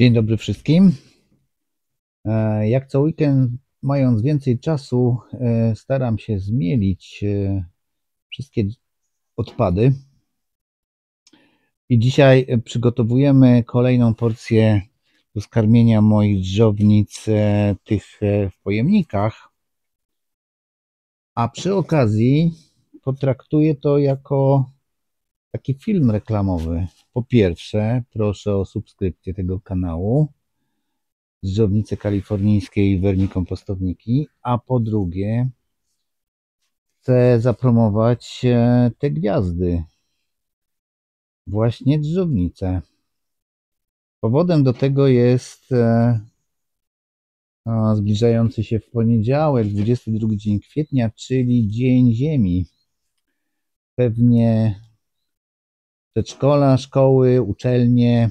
Dzień dobry wszystkim. E, jak co weekend, mając więcej czasu, e, staram się zmielić e, wszystkie odpady. I dzisiaj przygotowujemy kolejną porcję do skarmienia moich drzownic, tych w pojemnikach. A przy okazji potraktuję to jako taki film reklamowy. Po pierwsze, proszę o subskrypcję tego kanału z kalifornijskiej i wermikompostowniki, a po drugie chcę zapromować e, te gwiazdy, właśnie drzownice. Powodem do tego jest e, zbliżający się w poniedziałek, 22 dzień kwietnia, czyli Dzień Ziemi. Pewnie przedszkola, szkoły, uczelnie,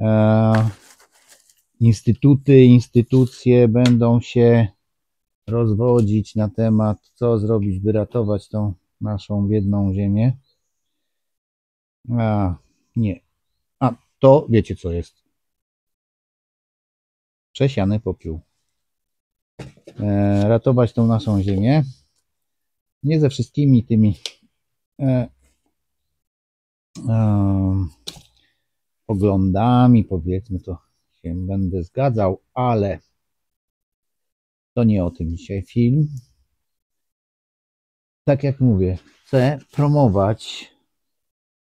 e, instytuty, instytucje będą się rozwodzić na temat, co zrobić, by ratować tą naszą biedną ziemię. A, nie. A, to wiecie co jest. Przesiany popiół. E, ratować tą naszą ziemię. Nie ze wszystkimi tymi e, poglądami, powiedzmy to się będę zgadzał, ale to nie o tym dzisiaj film. Tak jak mówię, chcę promować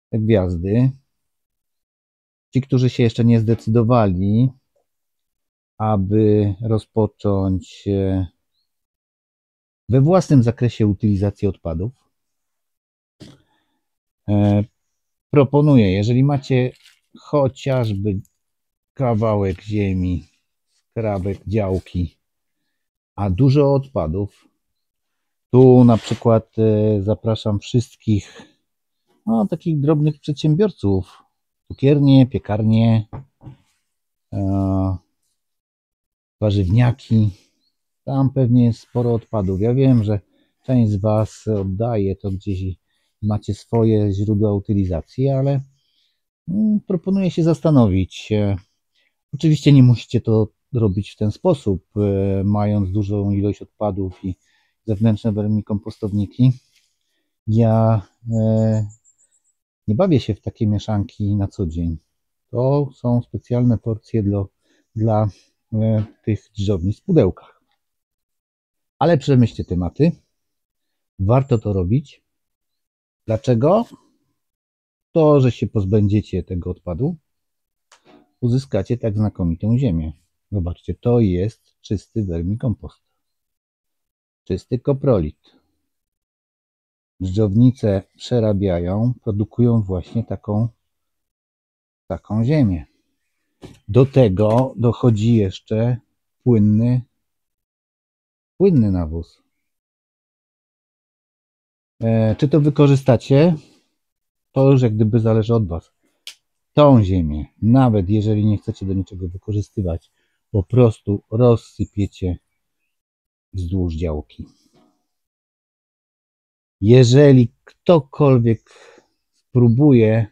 te gwiazdy. Ci, którzy się jeszcze nie zdecydowali, aby rozpocząć e, we własnym zakresie utylizację odpadów, e, proponuję, jeżeli macie chociażby kawałek ziemi, skrawek, działki, a dużo odpadów, tu na przykład e, zapraszam wszystkich no, takich drobnych przedsiębiorców, cukiernie, piekarnie, e, warzywniaki. Tam pewnie jest sporo odpadów. Ja wiem, że część z Was oddaje to gdzieś macie swoje źródła utylizacji, ale mm, proponuję się zastanowić. E, oczywiście nie musicie to robić w ten sposób, e, mając dużą ilość odpadów i zewnętrzne wermikompostowniki. Ja e, nie bawię się w takie mieszanki na co dzień. To są specjalne porcje dla, dla tych drzownic w pudełkach. Ale przemyślcie tematy. Warto to robić. Dlaczego? To, że się pozbędziecie tego odpadu, uzyskacie tak znakomitą ziemię. Zobaczcie, to jest czysty wermikompost. Czysty koprolit. Dżdżownice przerabiają, produkują właśnie taką, taką ziemię. Do tego dochodzi jeszcze płynny, płynny nawóz. E, czy to wykorzystacie? To już jak gdyby zależy od Was. Tą ziemię, nawet jeżeli nie chcecie do niczego wykorzystywać, po prostu rozsypiecie wzdłuż działki. Jeżeli ktokolwiek spróbuje,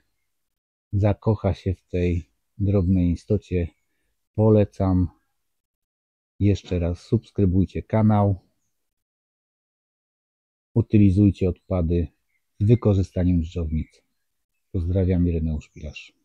zakocha się w tej drobnej istocie, polecam. Jeszcze raz subskrybujcie kanał utylizujcie odpady z wykorzystaniem dżdżownic. Pozdrawiam, Ireneusz Pilarz.